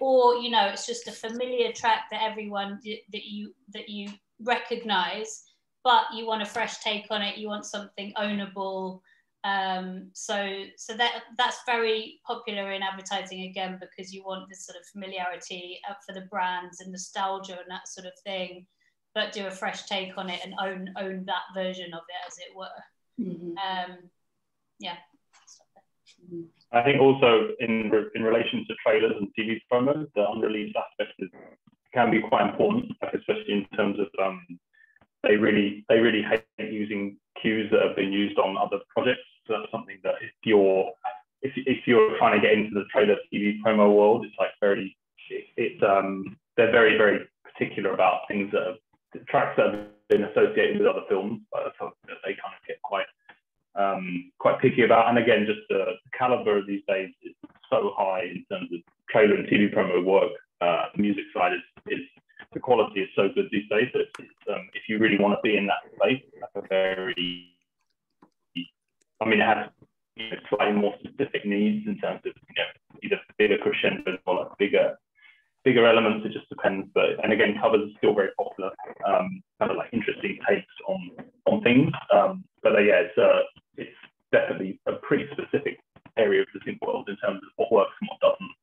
or you know it's just a familiar track that everyone that you that you recognize but you want a fresh take on it you want something ownable um, so so that that's very popular in advertising again because you want this sort of familiarity uh, for the brands and nostalgia and that sort of thing but do a fresh take on it and own own that version of it as it were. Mm-hmm. Um, yeah. I think also in in relation to trailers and TV promos, the unreleased aspect is, can be quite important, especially in terms of um, they really they really hate using cues that have been used on other projects. So that's something that if you're if, if you're trying to get into the trailer TV promo world, it's like very it's um they're very very particular about things that have tracks that have been associated with other films, that's something that they kind of get quite um, quite picky about. And again, just the, the, caliber of these days is so high in terms of trailer and TV promo work. Uh, the music side is, is the quality is so good these days that um, if you really want to be in that space, that's a very I mean, it has you know, slightly more specific needs in terms of you know either bigger crescendos or like bigger bigger elements, it just depends. But and again, covers are still very popular. Um, kind of like interesting takes on on things. Um, but uh, yeah, it's uh, it's definitely a pretty specific area of the sync world in terms of what works and what doesn't,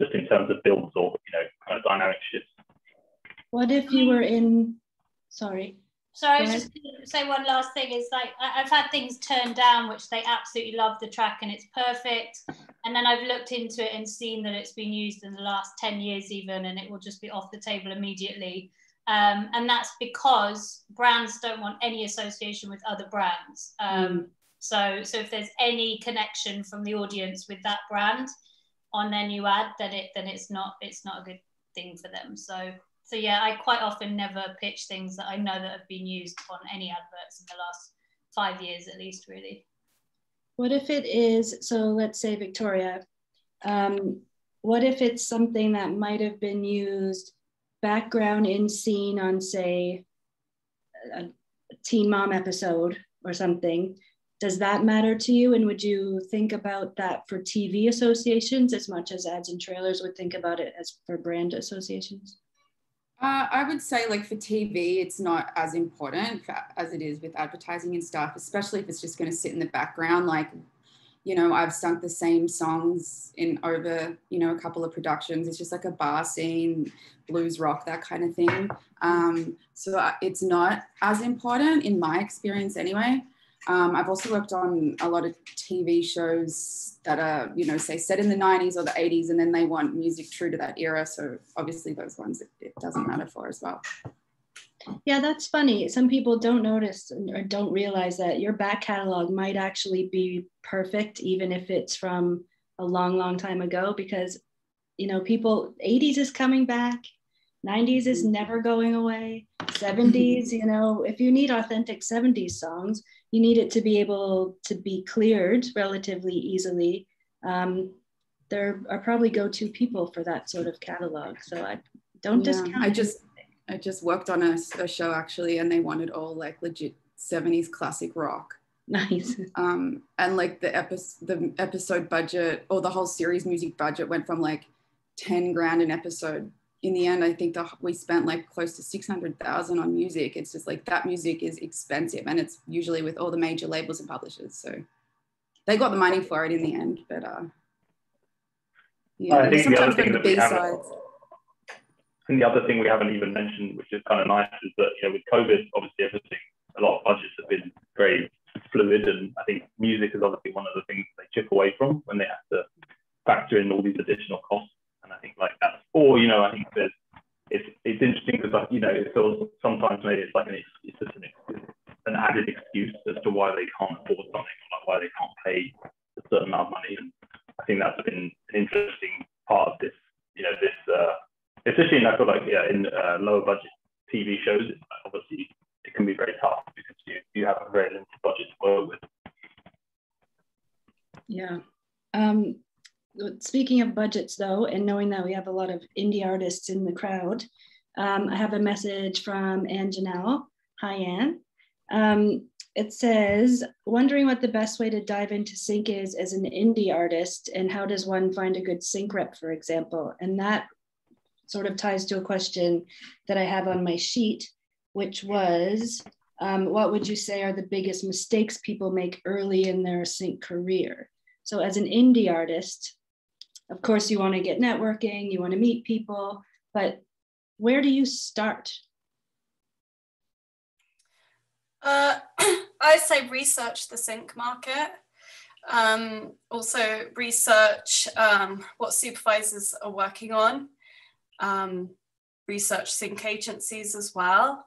just in terms of builds or you know kind of dynamic shifts. What if you were in? Sorry. So I was just going to say one last thing is like I've had things turned down which they absolutely love the track and it's perfect, and then I've looked into it and seen that it's been used in the last ten years even, and it will just be off the table immediately. Um, and that's because brands don't want any association with other brands. Um, mm. So so if there's any connection from the audience with that brand on their new ad, then it then it's not it's not a good thing for them. So so yeah, I quite often never pitch things that I know that have been used on any adverts in the last five years at least, really. What if it is, so let's say Victoria, um, what if it's something that might have been used background in scene on say a teen mom episode or something? Does that matter to you? And would you think about that for tv associations as much as ads and trailers would think about it as for brand associations uh, I would say, like for TV, it's not as important for, as it is with advertising and stuff, especially if it's just going to sit in the background. Like, you know, I've sung the same songs in over, you know, a couple of productions. It's just like a bar scene, blues rock, that kind of thing. Um, so uh, it's not as important in my experience, anyway. Um, I've also worked on a lot of TV shows that are, you know, say set in the 90s or the 80s, and then they want music true to that era. So obviously, those ones it, it doesn't matter for as well. Yeah, that's funny. Some people don't notice or don't realize that your back catalog might actually be perfect, even if it's from a long, long time ago, because, you know, people, 80s is coming back, 90s is never going away, 70s, you know, if you need authentic 70s songs, you need it to be able to be cleared relatively easily. Um, there are probably go-to people for that sort of catalog. So I don't yeah, discount. I just I just worked on a, a, show actually, and they wanted all like legit '70s classic rock. Nice. Um, and like the episode, the episode budget or the whole series music budget went from like ten grand an episode in the end, I think the, we spent like close to 600,000 on music. It's just like that music is expensive and it's usually with all the major labels and publishers. So they got the money for it in the end, but uh, yeah, I think the other thing the. I think the other thing we haven't even mentioned, which is kind of nice, is that you know with COVID, obviously everything, a lot of budgets have been very fluid, and I think music is obviously one of the things they chip away from when they have to factor in all these additional costs. And I think like that's, or, you know, I think there's, it's, it's interesting because, like, you know, it feels sometimes maybe it's like an, it's just an, an added excuse as to why they can't afford something, or like why they can't pay a certain amount of money. And I think that's been an interesting part of this, you know, this, uh, especially in I feel like yeah in uh, lower budget TV shows, obviously it can be very tough because you you have a very limited budget to work with. Yeah. Um, budgets, though, and knowing that we have a lot of indie artists in the crowd, um, I have a message from Anne Janelle. Hi, Anne. Um, it says, wondering what the best way to dive into sync is as an indie artist, and how does one find a good sync rep, for example? And that sort of ties to a question that I have on my sheet, which was, um, what would you say are the biggest mistakes people make early in their sync career? So, as an indie artist, of course, you want to get networking, you want to meet people, but where do you start? Uh, I say research the sync market. Um, also research um, what supervisors are working on. Um, research sync agencies as well.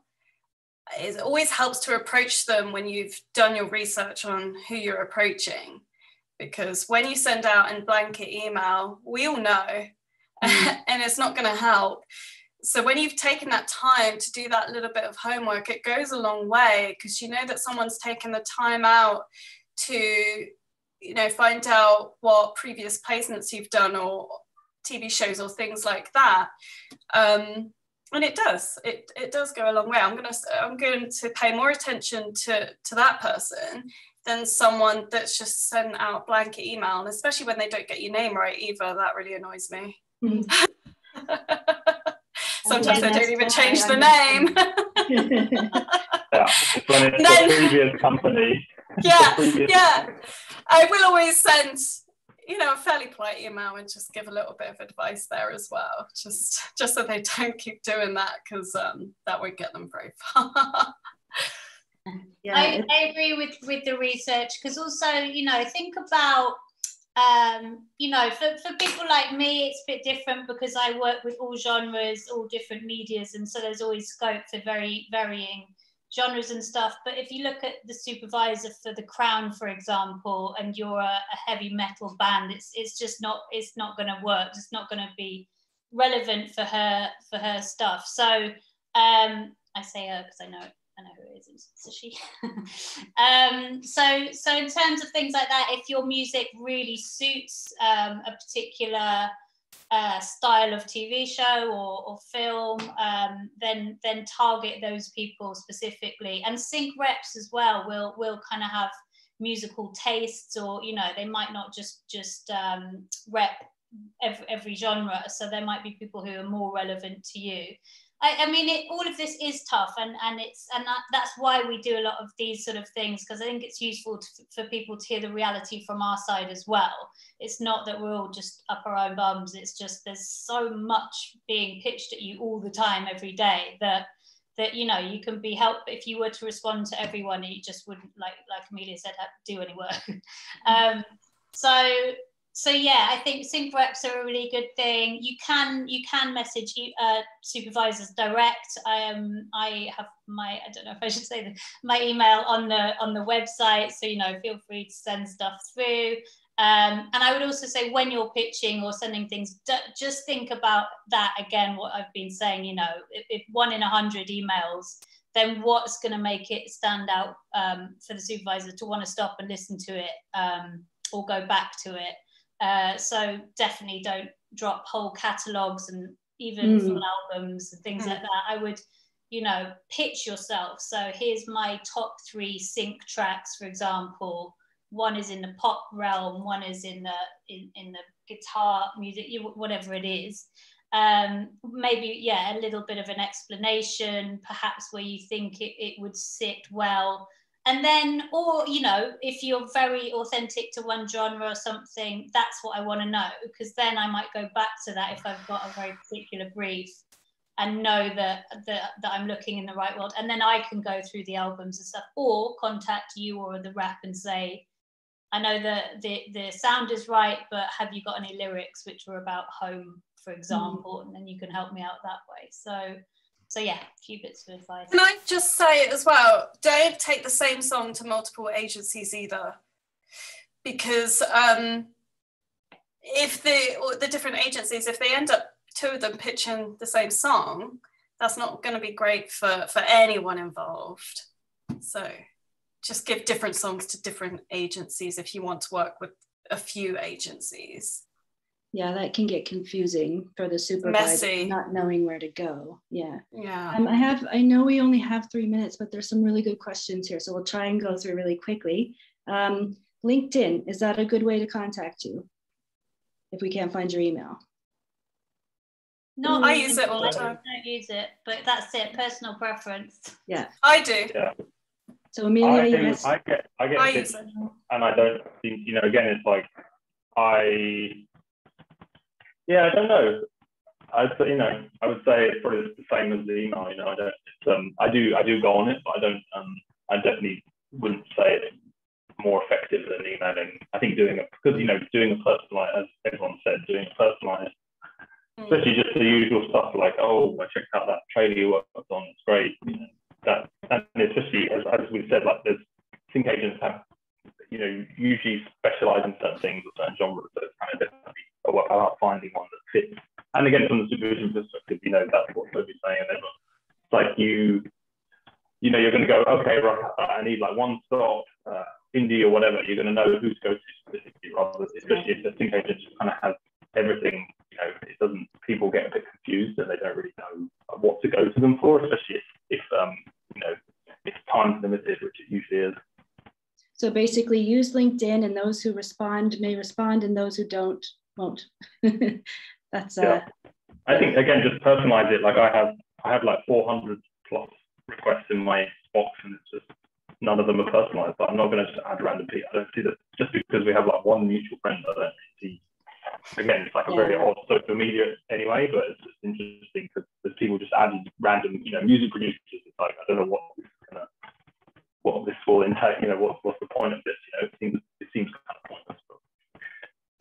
It always helps to approach them when you've done your research on who you're approaching, because when you send out a blanket email, we all know, mm. and it's not going to help. So when you've taken that time to do that little bit of homework it goes a long way because you know that someone's taken the time out to you know find out what previous placements you've done or tv shows or things like that. Um, and it does it, it does go a long way. I'm going to i'm going to pay more attention to to that person than someone that's just sent out blanket email and especially when they don't get your name right either that really annoys me mm-hmm. Sometimes I don't even change the name. yeah, when it's then, the previous company. Yeah, previous yeah. Company. I will always send, you know, a fairly polite email and just give a little bit of advice there as well, just just so they don't keep doing that because um, that won't get them very far. Yeah, I, I agree with with the research because also, you know, think about um, you know, for, for people like me, it's a bit different because I work with all genres, all different medias, and so there's always scope for very varying genres and stuff. But if you look at the supervisor for The Crown, for example, and you're a, a heavy metal band, it's it's just not it's not going to work. It's not going to be relevant for her for her stuff. So um, I say her because I know I know who it is, it's um, so, so in terms of things like that, if your music really suits um, a particular uh, style of TV show or, or film, um, then then target those people specifically. And sync reps as well will will kind of have musical tastes, or you know, they might not just just um, rep every, every genre. So there might be people who are more relevant to you. I, I mean, it, all of this is tough, and and it's and that, that's why we do a lot of these sort of things because I think it's useful to, for people to hear the reality from our side as well. It's not that we're all just up our own bums. It's just there's so much being pitched at you all the time, every day that that you know you can be helped if you were to respond to everyone, you just wouldn't like like Amelia said, do any work. um, so so yeah, I think sync reps are a really good thing. You can you can message uh, supervisors direct. I um I have my I don't know if I should say the, my email on the on the website. So you know, feel free to send stuff through. Um, and I would also say when you're pitching or sending things, just think about that again. What I've been saying, you know, if, if one in a hundred emails, then what's going to make it stand out um, for the supervisor to want to stop and listen to it um, or go back to it? Uh, so definitely don't drop whole catalogs and even mm. full albums and things mm. like that. I would, you know, pitch yourself. So here's my top three sync tracks, for example. One is in the pop realm, one is in the in, in the guitar music, whatever it is. Um, maybe yeah, a little bit of an explanation, perhaps where you think it, it would sit well and then or you know if you're very authentic to one genre or something that's what i want to know because then i might go back to that if i've got a very particular brief and know that, that that i'm looking in the right world and then i can go through the albums and stuff or contact you or the rep and say i know that the the sound is right but have you got any lyrics which are about home for mm. example mm. and then you can help me out that way so so yeah, a few bits of advice. Can I just say it as well, don't take the same song to multiple agencies either, because um, if the the different agencies, if they end up two of them pitching the same song, that's not going to be great for for anyone involved. So just give different songs to different agencies if you want to work with a few agencies. Yeah, that can get confusing for the supervisor Messy. not knowing where to go. Yeah. Yeah. Um, I have, I know we only have three minutes, but there's some really good questions here. So we'll try and go through really quickly. Um, LinkedIn, is that a good way to contact you? If we can't find your email. no, I use it all the I time. Don't use it, but that's it. Personal preference. Yeah, I do. So Amelia, I, think yes. I get I get I use it. and I don't think you know again it's like I yeah I don't know I you know I would say it's probably the same as the email you know I don't um I do I do go on it but I don't um I definitely wouldn't say it's more effective than emailing I think doing it because you know doing a personalized as everyone said doing a personalized Mm. especially just the usual stuff like oh I checked out that trailer you worked on it's great you know that and especially as, as we said like there's sync agents have you know usually specialize in certain things or certain genres so it's kind of definitely about finding one that fits. And again from the supervision perspective you know that's what Toby's saying and it's like you you know you're going to go okay right I need like one stop uh, indie or whatever you're going to know who to go to specifically rather especially if the sync agent just kind of has everything you know it doesn't people get a bit confused and they don't really know what to go to them for especially if, if um you know it's time limited which it usually is So basically use LinkedIn and those who respond may respond and those who don't won't. That's uh, Yeah. I think again, just personalize it. Like I have, I have like 400 plus requests in my box, and it's just none of them are personalized. But I'm not going to just add random people. I don't see that just because we have like one mutual friend. I don't see. Again, it's like a very Yeah. odd social media anyway, but it's just interesting because there's people just adding random, you know, music producers. It's like I don't know what this is gonna, what this will entail. You know, what, what's the point of this? You know, it seems it seems kind of pointless. But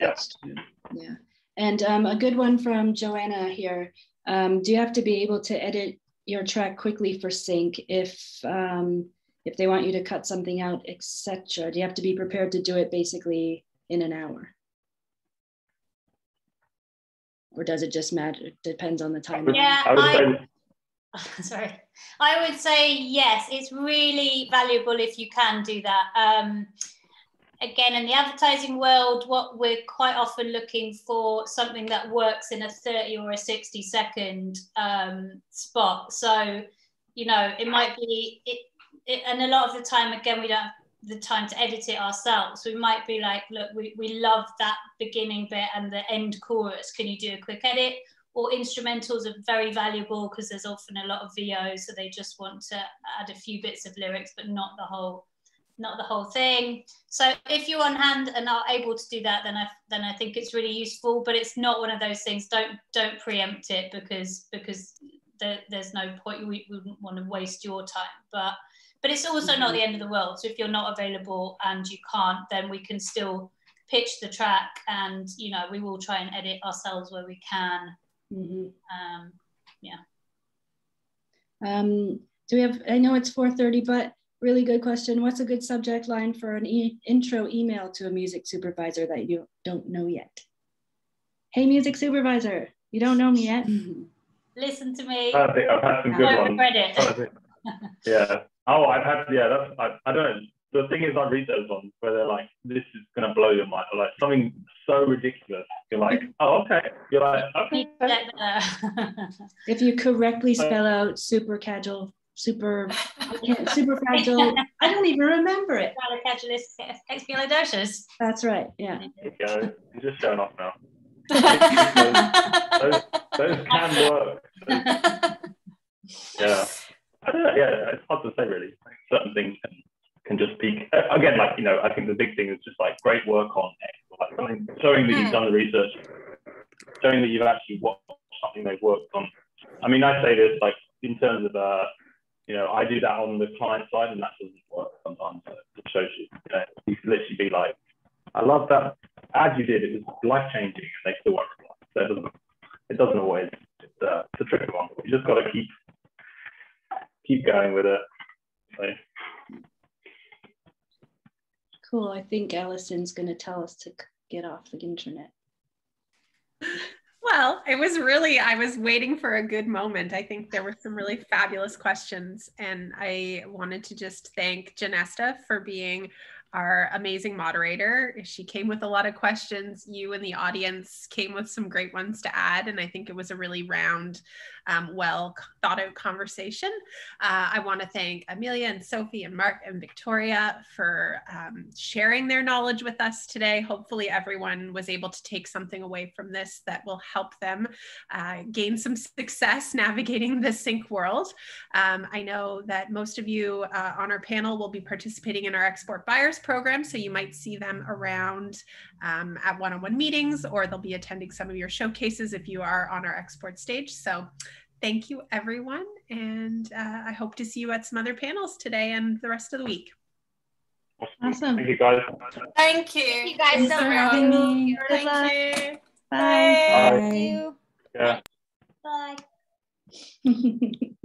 yeah. That's true. Yeah. And um, a good one from Joanna here. Um, do you have to be able to edit your track quickly for sync if um, if they want you to cut something out, etc.? Do you have to be prepared to do it basically in an hour? Or does it just matter? It depends on the time. Yeah, I would I- say Sorry. I would say yes, it's really valuable if you can do that. Um, again, in the advertising world, what we're quite often looking for something that works in a 30 or a 60 second um, spot. So, you know, it might be, it, it, and a lot of the time, again, we don't have the time to edit it ourselves. We might be like, look, we, we love that beginning bit and the end chorus. Can you do a quick edit? Or instrumentals are very valuable because there's often a lot of VO, so they just want to add a few bits of lyrics, but not the whole, not the whole thing. So if you're on hand and are able to do that, then I then I think it's really useful. But it's not one of those things. Don't don't preempt it because because there, there's no point. We wouldn't want to waste your time. But but it's also not mm-hmm. the end of the world. So if you're not available and you can't, then we can still pitch the track, and you know we will try and edit ourselves where we can. Mhm. Um, Um, do we have, I know it's 4.30, but really good question. What's a good subject line for an e intro email to a music supervisor that you don't know yet? Hey, music supervisor, you don't know me yet? listen to me. I think I've had some good ones. regret it. I think- yeah. Oh, I've had yeah. That's I, I don't know. The thing is, I read those ones where they're like, "This is gonna blow your mind," or like something so ridiculous. You're like, "Oh, okay." You're like, "Okay." If you correctly spell out super casual, super, super fragile, I don't even remember it. Expialidocious. That's right. Yeah. You know, you're just showing off now. Those, those can work. Yeah. I don't know, yeah, it's hard to say really. Certain things can, can just be again, like you know, I think the big thing is just like great work on X, like something, showing that you've done the research, showing that you've actually watched something they've worked on. I mean, I say this like in terms of uh, you know, I do that on the client side, and that doesn't work sometimes. So it shows you, you know, you can literally be like, I love that ad you did. It was life changing, and they still won't reply. So it doesn't, it doesn't always. It's, uh, it's a tricky one. You just got to keep keep going with it. So Cool. I think Allison's going to tell us to get off the internet. Well, Well, it was really, I was waiting for a good moment. I think there were some really fabulous questions. And I wanted to just thank Janesta for being our amazing moderator. She came with a lot of questions. You and the audience came with some great ones to add. And I think it was a really round, um, well thought out conversation. Uh, I want to thank Amelia and Sophie and Mark and Victoria for um, sharing their knowledge with us today. Hopefully, everyone was able to take something away from this that will help them uh, gain some success navigating the sync world. Um, I know that most of you uh, on our panel will be participating in our export buyers program, so you might see them around um, at one on one meetings or they'll be attending some of your showcases if you are on our export stage. So thank you, everyone. And uh, I hope to see you at some other panels today and the rest of the week. Awesome. Thank you, guys. Thank you. Thank you guys Thanks so for much. having me. Thank luck. you. Bye. Thank you. Yeah. Bye. Bye.